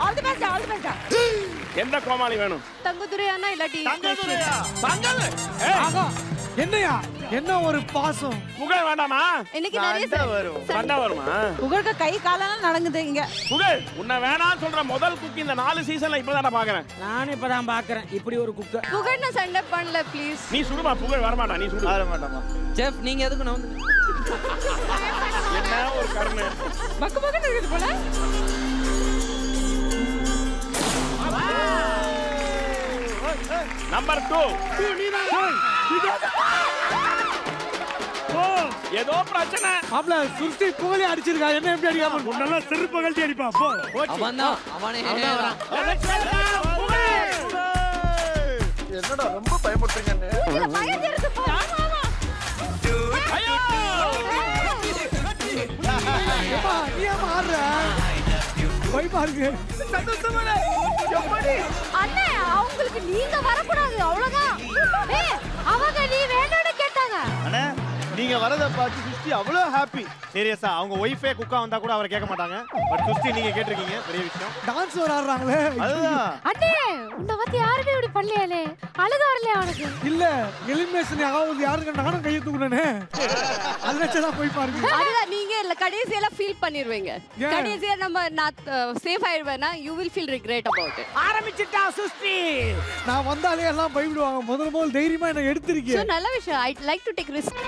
Best all best எந்த கோமாளி வேணும்? தங்குதுரை அண்ணா இல்லாட்டி தங்கல் ஏய், ஆகா. என்னையா? என்ன ஒரு பாசம்? புகழ் வேண்டாமா? இன்னைக்கு நிறைய வரும். சண்டை. வருமா? புகழுக்கு கை காலெல்லாம் நடங்குது இங்க. புகழ் உன்னை வேணாம்னு சொல்ற முதல் குக்கி இந்த நாலு சீசன்ல இப்பதான பாக்குறேன். நானும் இப்பதான் பாக்குறேன். இப்படி ஒரு குக்க. புகழ்ன சண்டை பண்ணல ப்ளீஸ் நீ சுடுமா? புகழ் வரமாட்டா நீ சுடு. வர மாட்டோமா செஃப் நீங்க எதுக்கு நான் வந்து? என்ன ஒரு கருணை. பக்கு பக்குன்னு இருக்குது போல. நம்பர் டூ ஏதோ பிரச்சனை. மாப்ள சுருட்டி புகழி அடிச்சிருக்கா? என்ன எப்படி அடிக்காம? நல்லா செருப்பு கழட்டி அடிப்பா போ. அவன். தான். அவனே தான். என்னடா ரொம்ப ஏம்மா, நீ ஆடுற? பயமா இருக்கு. அண்ணே அவங்களுக்கு நீங்க வரக்கூடாது அவ்வளவுதான். ஏய், அவங்க நீ வேணும்னு கேட்டாங்க. அண்ணா நீங்க வரத பார்த்து சுஷ்டி அவ்வளோ ஹாப்பி சீரியஸா அவங்க ஒய்ஃபே குக்கா வந்தா கூட அவர் கேட்க மாட்டாங்க. பட் சுஷ்டி நீங்க கேட்டிருக்கீங்க. பெரிய விஷயம். டான்ஸ் ஆடுறாங்களே அதுதான். அண்ணே உன்னை பத்தி யாருமே இப்படி பண்ணலையாலே அழுக வரலையா அவனுக்கு? இல்ல எலிமினேஷன் ஆகுது. யாருக்கு நானும் கையை தூக்குனேனே. அது வச்சுதான் போய் பாருங்க. அதுதான் நீங்க இல்ல கடைசியில ஃபீல் பண்ணிருவீங்க. ஏன்? கடைசியா நம்ம நான் safe ஆயிடுவேனா you will feel regret about it ஆரம்பிச்சிட்டா சுஸ்டி. நான் வந்தாலே எல்லாம் பயப்படுவாங்க. முதல்ல முதல் தைரியமா என்ன சோ எடுத்திருக்கேன் நல்ல விஷயம். I like to take risk